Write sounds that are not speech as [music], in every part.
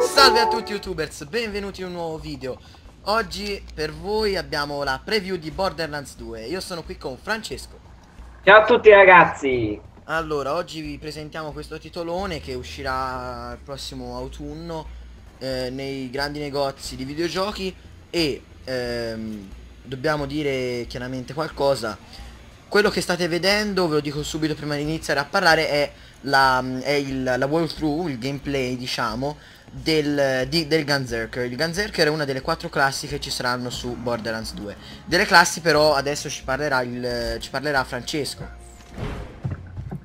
Salve a tutti youtubers, benvenuti in un nuovo video. Oggi per voi abbiamo la preview di Borderlands 2 Io sono qui con Francesco. Ciao a tutti ragazzi! Allora, oggi vi presentiamo questo titolone che uscirà il prossimo autunno eh, Nei grandi negozi di videogiochi E ehm, dobbiamo dire chiaramente qualcosa Quello che state vedendo, ve lo dico subito prima di iniziare a parlare È la, è il, la walkthrough, il gameplay diciamo del, di, del Gunzerker Il Gunzerker è una delle quattro classi che ci saranno su Borderlands 2 Delle classi però adesso ci parlerà, il, ci parlerà Francesco.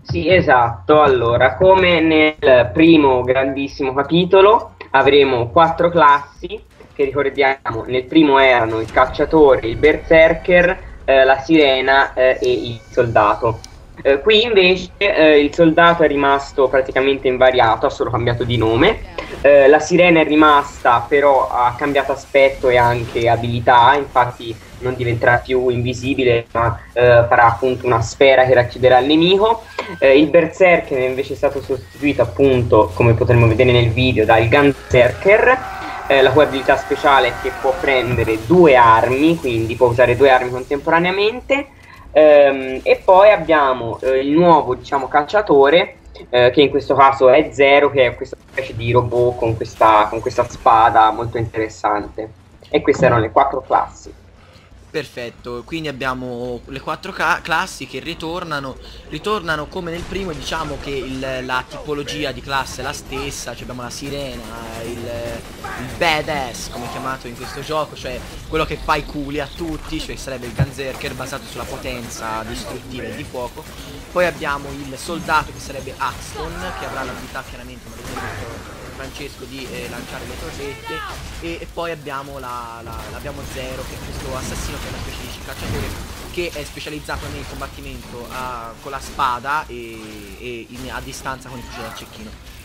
Sì, esatto. Allora, come nel primo grandissimo capitolo, avremo quattro classi che ricordiamo, nel primo erano il cacciatore, il berserker, eh, la sirena eh, e il soldato. Eh, qui invece eh, il soldato è rimasto praticamente invariato, ha solo cambiato di nome. Eh, la sirena è rimasta, però ha cambiato aspetto e anche abilità, infatti non diventerà più invisibile, ma farà appunto una sfera che racchiuderà il nemico. Il berserker invece è stato sostituito appunto, come potremo vedere nel video, dal gunzerker. Eh, la cui abilità speciale è che può prendere due armi, quindi può usare due armi contemporaneamente. Ehm, e poi abbiamo eh, il nuovo diciamo cacciatore eh, che in questo caso è Zero che è questa specie di robot con questa, con questa spada molto interessante e queste erano le quattro classi Perfetto, quindi abbiamo le quattro classi che ritornano Ritornano come nel primo, diciamo che il, la tipologia di classe è la stessa cioè Abbiamo la sirena, il, il badass come chiamato in questo gioco Cioè quello che fa i culi a tutti, cioè sarebbe il Gunzerker basato sulla potenza distruttiva e di fuoco. Poi abbiamo il soldato che sarebbe Axton, che avrà l'abilità chiaramente, ma Francesco di eh, lanciare le torrette e, e poi abbiamo, la, la, l'abbiamo Zero che è questo assassino che è una specie di cacciatore che è specializzato nel combattimento a, con la spada e, e in, a distanza con il fucile da cecchino.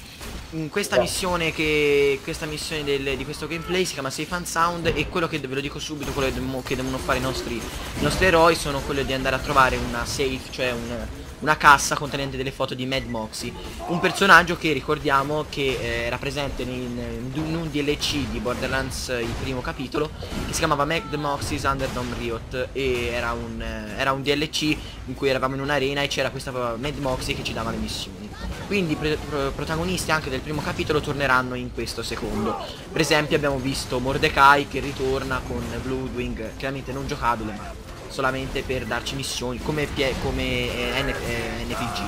In questa missione che questa missione del, di questo gameplay si chiama Safe and Sound e quello che ve lo dico subito quello che devono fare i nostri, i nostri eroi sono quello di andare a trovare una safe cioè un, una cassa contenente delle foto di Mad Moxie un personaggio che ricordiamo che eh, era presente in, in, un DLC di Borderlands il primo capitolo che si chiamava Mad Moxie's Underdome Riot e era un, eh, era un DLC in cui eravamo in un'arena e c'era questa Mad Moxie che ci dava le missioni quindi i protagonisti anche del primo capitolo torneranno in questo secondo. Per esempio abbiamo visto Mordecai che ritorna con Bloodwing, chiaramente non giocabile ma solamente per darci missioni come, come eh, eh, NPG.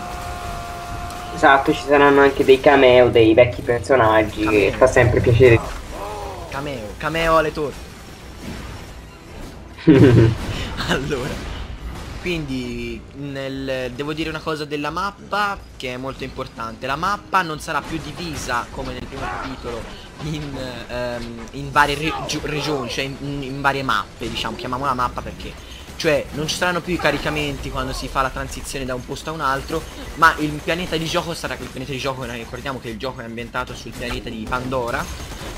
Esatto, ci saranno anche dei cameo dei vecchi personaggi cameo. che fa sempre piacere. Cameo, cameo alle torte. [laughs] allora quindi nel, devo dire una cosa della mappa che è molto importante la mappa non sarà più divisa come nel primo capitolo in, um, in varie re regioni cioè in, in, varie mappe diciamo chiamiamola mappa perché cioè non ci saranno più i caricamenti quando si fa la transizione da un posto a un altro ma il pianeta di gioco sarà il pianeta di gioco ricordiamo che il gioco è ambientato sul pianeta di Pandora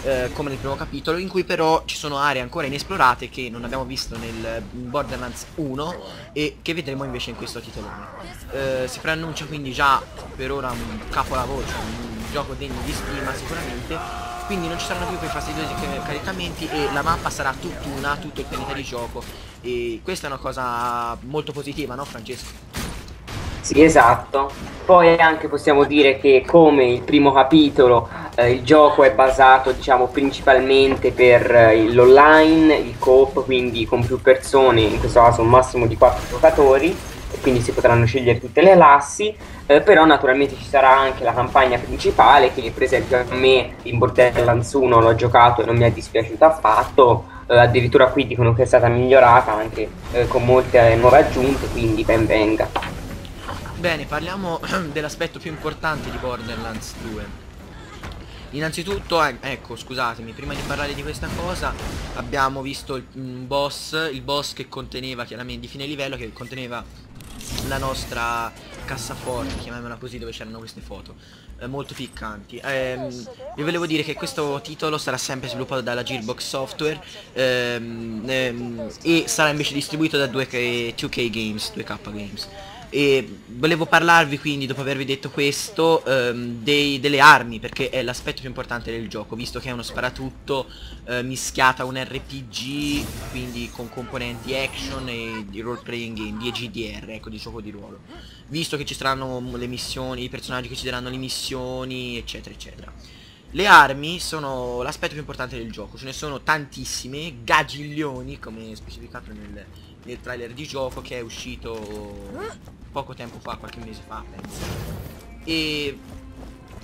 eh, come nel primo capitolo in cui però ci sono aree ancora inesplorate che non abbiamo visto nel Borderlands 1 e che vedremo invece in questo titolone. Eh, si preannuncia quindi già per ora un capolavoro cioè un gioco degno di stima sicuramente quindi non ci saranno più quei fastidiosi caricamenti e la mappa sarà tutt'una, tutto il pianeta di gioco e questa è una cosa molto positiva, no Francesco? Sì, esatto. Poi anche possiamo dire che come il primo capitolo eh, il gioco è basato diciamo principalmente per eh, l'online, il coop, quindi con più persone, in questo caso un massimo di 4 giocatori e quindi si potranno scegliere tutte le classi, eh, però naturalmente ci sarà anche la campagna principale che per esempio a me in Borderlands 1 l'ho giocato e non mi è dispiaciuto affatto, eh, addirittura qui dicono che è stata migliorata anche eh, con molte nuove aggiunte, quindi ben venga. Bene, parliamo [clears throat] dell'aspetto più importante di Borderlands 2 Innanzitutto, eh, ecco, scusatemi, prima di parlare di questa cosa Abbiamo visto il mm, boss, il boss che conteneva chiaramente di fine livello Che conteneva la nostra cassaforte, chiamiamola così, dove c'erano queste foto. Eh, Molto piccanti ehm, Vi volevo dire che questo titolo sarà sempre sviluppato dalla Gearbox Software ehm, ehm, E sarà invece distribuito da 2K, 2K Games, 2K Games E volevo parlarvi quindi, dopo avervi detto questo, ehm, dei- delle armi, perché è l'aspetto più importante del gioco, visto che è uno sparatutto eh, mischiata a un RPG, quindi con componenti action e di role playing game, di EGDR, ecco, di gioco di ruolo. Visto che ci saranno le missioni, i personaggi che ci daranno le missioni, eccetera, eccetera. Le armi sono l'aspetto più importante del gioco, ce ne sono tantissime, gagiglioni, come specificato nel, nel trailer di gioco che è uscito poco tempo fa, qualche mese fa, penso. E,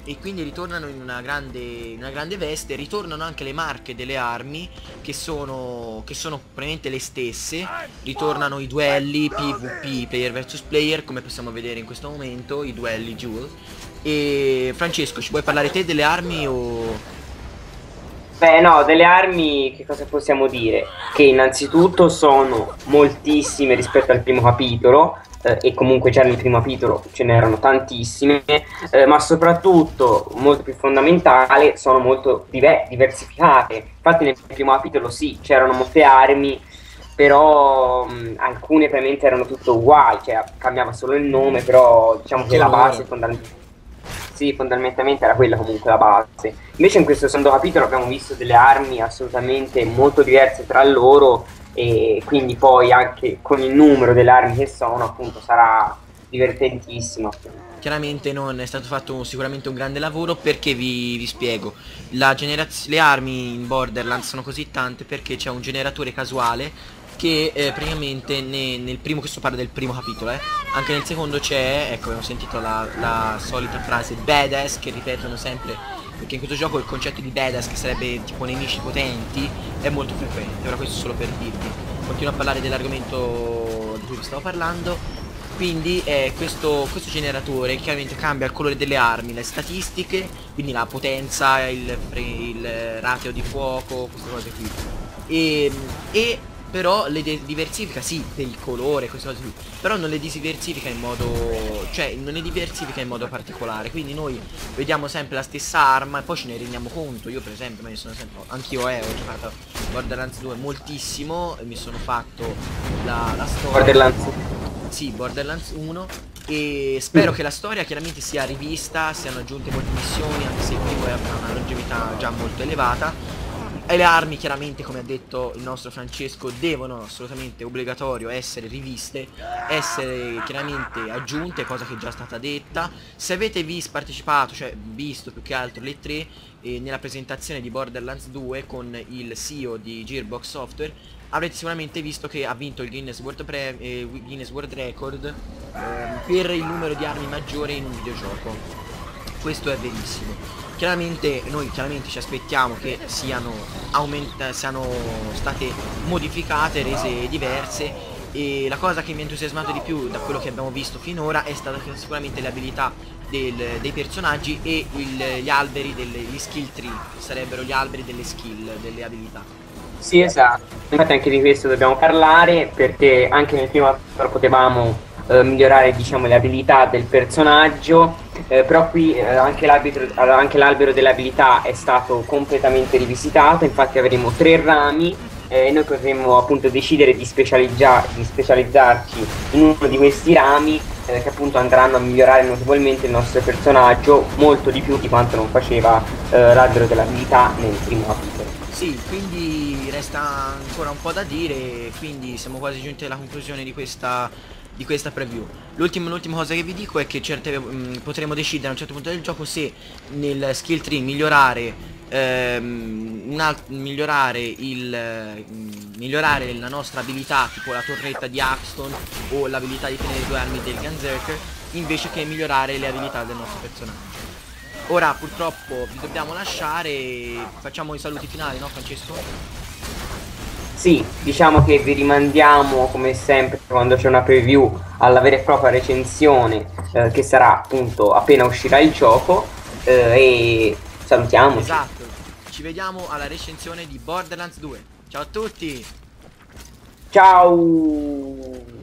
e quindi ritornano in una, grande, in una grande veste, ritornano anche le marche delle armi che sono, che sono probabilmente le stesse, ritornano i duelli PvP, player vs player, come possiamo vedere in questo momento, i duelli Jewel. E Francesco, ci vuoi parlare te delle armi o... Beh, no, delle armi che cosa possiamo dire? Che innanzitutto sono moltissime rispetto al primo capitolo, eh, e comunque già nel primo capitolo ce n'erano tantissime, eh, ma soprattutto, molto più fondamentale, sono molto diver- diversificate. Infatti nel primo capitolo sì, c'erano molte armi, però mh, alcune probabilmente erano tutte uguali, cioè cambiava solo il nome, però diciamo che la base fondamentalmente sì, fondamentalmente era quella comunque la base. Invece in questo secondo capitolo abbiamo visto delle armi assolutamente molto diverse tra loro e quindi poi anche con il numero delle armi che sono appunto sarà divertentissimo. Chiaramente non è stato fatto sicuramente un grande lavoro perché vi, vi spiego Le armi in Borderlands sono così tante perché c'è un generatore casuale che eh, praticamente ne- nel primo, questo parla del primo capitolo eh, Anche nel secondo c'è, ecco abbiamo sentito la, la solita frase badass che ripetono sempre Perché in questo gioco il concetto di badass che sarebbe tipo nemici potenti è molto frequente. Ora questo solo per dirvi Continuo a parlare dell'argomento di cui vi stavo parlando. Quindi è questo, questo generatore chiaramente cambia il colore delle armi, le statistiche, quindi la potenza, il, il ratio di fuoco, queste cose qui. E, e però le diversifica sì il colore, queste cose qui, però non le diversifica in modo, cioè non le diversifica in modo particolare, quindi noi vediamo sempre la stessa arma e poi ce ne rendiamo conto, io per esempio me ne sono sempre, anch'io eh, ho giocato Borderlands 2 moltissimo, e mi sono fatto la, la storia. Borderlands. Sì, Borderlands 1 e spero che la storia chiaramente sia rivista, siano aggiunte molte missioni, anche se il primo aveva una longevità già molto elevata. E le armi chiaramente, come ha detto il nostro Francesco, devono assolutamente obbligatorio essere riviste, essere chiaramente aggiunte, cosa che è già stata detta. Se avete vis partecipato, cioè visto più che altro le tre, eh, nella presentazione di Borderlands 2 con il CEO di Gearbox Software, avrete sicuramente visto che ha vinto il Guinness World, Pre- eh, Guinness World Record ehm, per il numero di armi maggiore in un videogioco. Questo è verissimo. Chiaramente noi chiaramente ci aspettiamo che siano, siano state modificate, rese diverse e la cosa che mi ha entusiasmato di più da quello che abbiamo visto finora è stata che sicuramente le abilità del- dei personaggi e il- gli alberi, delle, gli skill tree, sarebbero gli alberi delle skill, delle abilità. Sì, esatto. Infatti anche di questo dobbiamo parlare perché anche nel primo potevamo eh, migliorare diciamo, le abilità del personaggio, eh, però qui eh, anche, l'arbitro- anche l'albero delle abilità è stato completamente rivisitato, infatti avremo tre rami eh, e noi potremo appunto decidere di, specializza- di specializzarci in uno di questi rami eh, che appunto andranno a migliorare notevolmente il nostro personaggio molto di più di quanto non faceva eh, l'albero delle abilità nel primo capitolo. Sì, quindi resta ancora un po' da dire, quindi siamo quasi giunti alla conclusione di questa, di questa preview. L'ultima, l'ultima cosa che vi dico è che certe, mh, potremo decidere a un certo punto del gioco se nel skill tree migliorare, ehm, alt- migliorare, il, mh, migliorare la nostra abilità, tipo la torretta di Axton o l'abilità di tenere due armi del Gunzerker, invece che migliorare le abilità del nostro personaggio. Ora purtroppo vi dobbiamo lasciare, facciamo i saluti finali, no Francesco? Sì, diciamo che vi rimandiamo come sempre quando c'è una preview alla vera e propria recensione eh, che sarà appunto appena uscirà il gioco eh, e salutiamoci. Esatto, ci vediamo alla recensione di Borderlands 2. Ciao a tutti! Ciao!